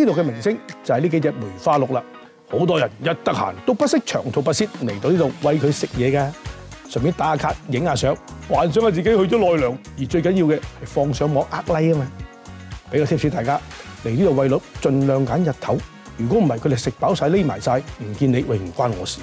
呢度嘅明星就系呢几只梅花鹿啦，好多人一得闲都不惜长途跋涉嚟到呢度喂佢食嘢嘅，顺便打卡影下相，幻想下自己去咗奈良，而最紧要嘅系放上网呃濑啊嘛！俾个 tips 大家嚟呢度喂鹿，尽量拣日头，如果唔系佢哋食饱晒匿埋晒，唔见你喂唔关我事。